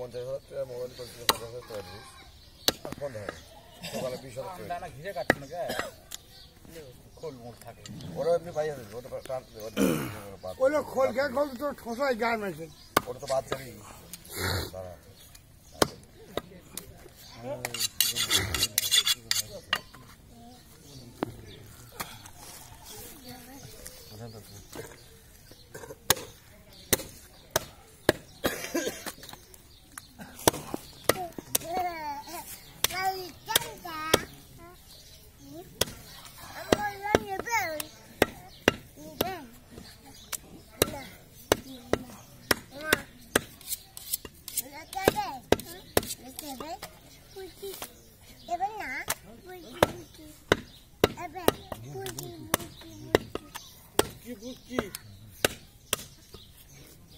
পঞ্চাশ হাজার টাকা মোবাইল করছিল পঞ্চাশ হাজার টাকা দিস আর ফোন ধরে সকালে বিশ হাজার টাকা। ঘিরে কাটছে না কে খোল মোড় থাকে। ওরা এমনি পাই আছে ওটা টান ওটা খোল খেয়ে খোল তো ঠোসায় গান আছে। ওটা তো বাদ যাবি দাঁড়া। Busque, busque.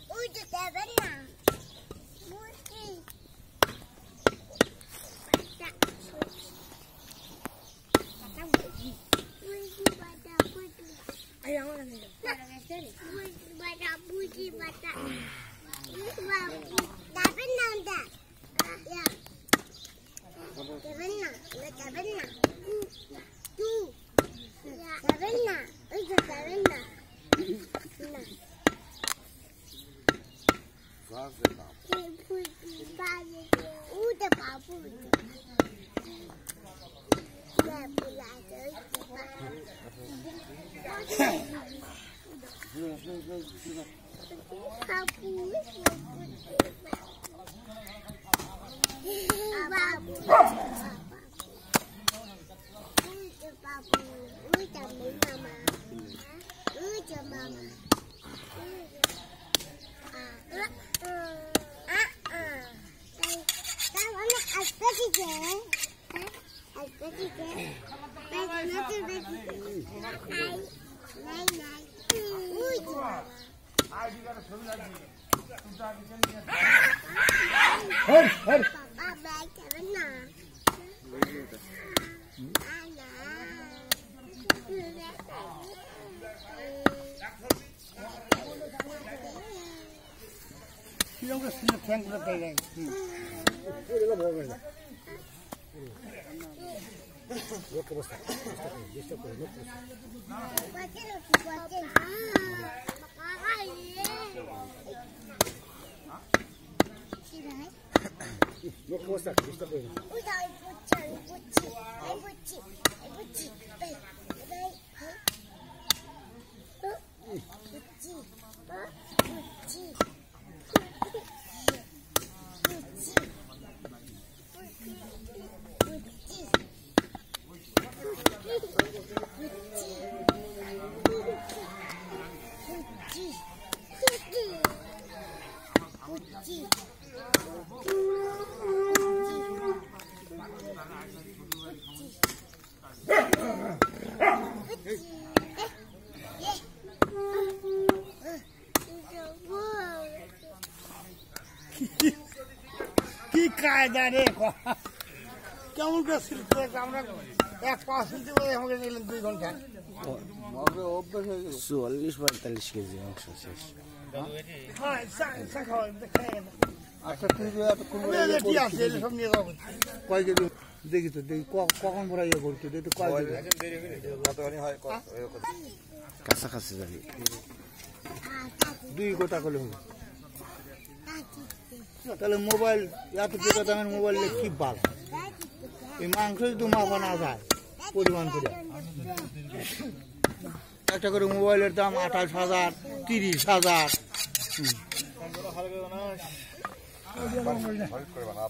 Onde tá varinha? Busque. Tabenna, tabenna, tabenna. Mama. 이런 거 쓰면 그냥 그렇다 이거 먹어야 돼 我扣上，扣上，你扣上，我扣上。我这个，我这个，我这个，我这个。起来。我扣上，你扣上。我来不及，来不及，来不及，来不及。কি কায়দা রে কেমন করে সিল্ক আমরা এক পাঁচ আমাকে নিলেন দুই ঘণ্টা। চুয়াল্লিশ পঁয়তাল্লিশ কেজি মাংস শেষ। হ্যাঁ। আচ্ছা তুই যে এতক্ষণ আমি বলি, কি আছে সব নিয়ে যাব। কয় কেজি? দেখি তো দেখি ক- কখন ভরা ইয়ে করছ দেখি হয়। কাছাকাছি যাবি? দুই গোটা করলে হবে। তাহলে মোবাইল এত টাকা দামের মোবাইল নিয়ে কি বাল? এই মাংস যদি মাপা না যায় পরিমাণ করে। একটা করে মোবাইলের দাম আঠাশ হাজার তিরিশ হাজার। भोलि कुरो भन्नु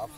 अब